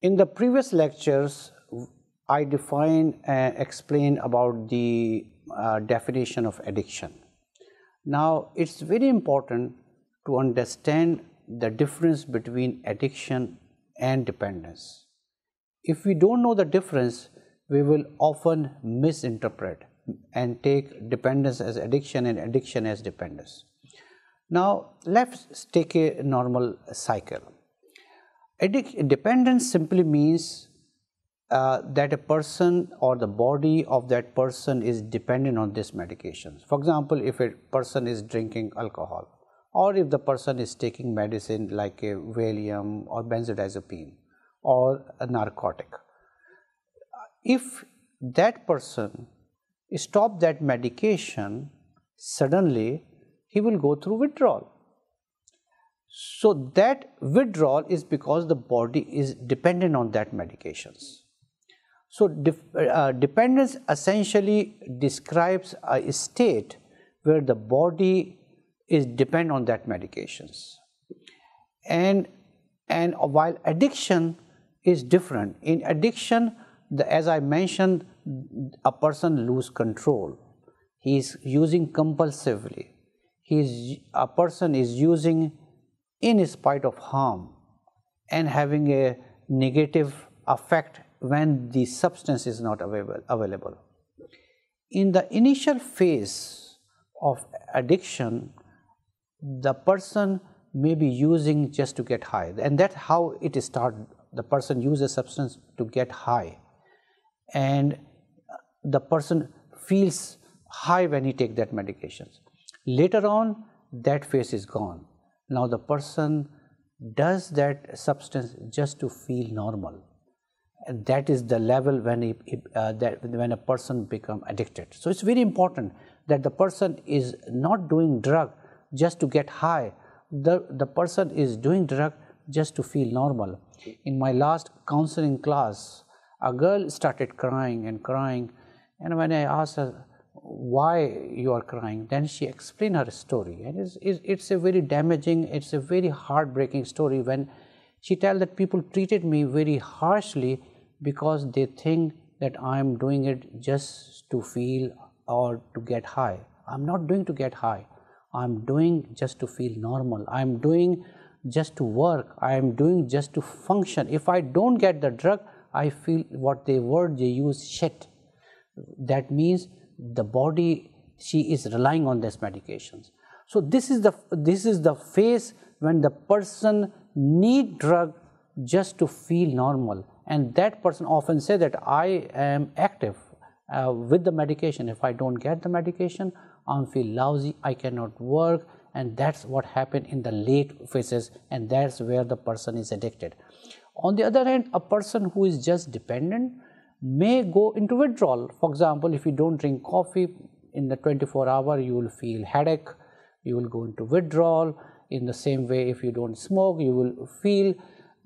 In the previous lectures, I defined and explained about the uh, definition of addiction. Now, it's very important to understand the difference between addiction and dependence. If we don't know the difference, we will often misinterpret and take dependence as addiction and addiction as dependence. Now, let's take a normal cycle. Addic dependence simply means uh, that a person or the body of that person is dependent on this medication. For example, if a person is drinking alcohol or if the person is taking medicine like a Valium or benzodiazepine or a narcotic. If that person stop that medication, suddenly he will go through withdrawal. So that withdrawal is because the body is dependent on that medications. So uh, dependence essentially describes a state where the body is dependent on that medications. And, and while addiction is different, in addiction, the, as I mentioned, a person lose control. He is using compulsively. He is, a person is using in spite of harm and having a negative effect when the substance is not available. In the initial phase of addiction, the person may be using just to get high and that's how it started. The person uses substance to get high and uh, the person feels high when he take that medications. Later on, that phase is gone. Now the person does that substance just to feel normal. And that is the level when, he, uh, that when a person become addicted. So it's very important that the person is not doing drug just to get high. The, the person is doing drug just to feel normal. In my last counseling class, a girl started crying and crying and when I asked her why you are crying, then she explained her story. And it's, it's a very damaging, it's a very heartbreaking story when she tells that people treated me very harshly because they think that I'm doing it just to feel or to get high. I'm not doing to get high. I'm doing just to feel normal. I'm doing just to work. I'm doing just to function. If I don't get the drug, I feel what the word they use shit that means the body she is relying on these medications. So this is the this is the phase when the person need drug just to feel normal. And that person often say that i am active uh, with the medication. If i don't get the medication i feel lousy i cannot work. And that's what happened in the late phases and that's where the person is addicted. On the other hand a person who is just dependent may go into withdrawal. For example, if you don't drink coffee in the 24 hour, you will feel headache, you will go into withdrawal. In the same way, if you don't smoke, you will feel,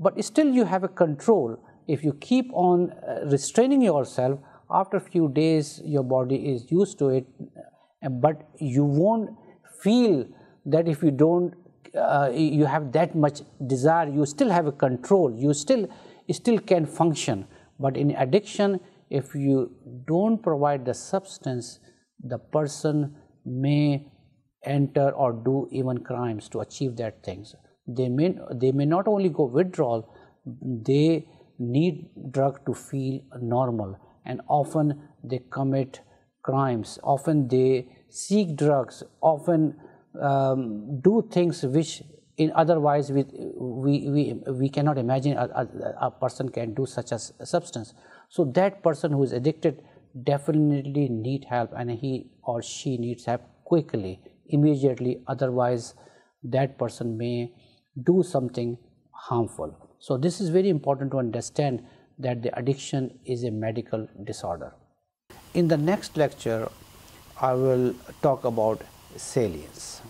but still you have a control. If you keep on uh, restraining yourself, after a few days, your body is used to it, but you won't feel that if you don't, uh, you have that much desire, you still have a control, you still, still can function but in addiction, if you don't provide the substance, the person may enter or do even crimes to achieve that things. They may, they may not only go withdrawal, they need drug to feel normal. And often they commit crimes, often they seek drugs, often um, do things which in otherwise we, we, we, we cannot imagine a, a, a, person can do such a substance. So that person who is addicted definitely need help and he or she needs help quickly, immediately, otherwise that person may do something harmful. So this is very important to understand that the addiction is a medical disorder. In the next lecture, I will talk about salience.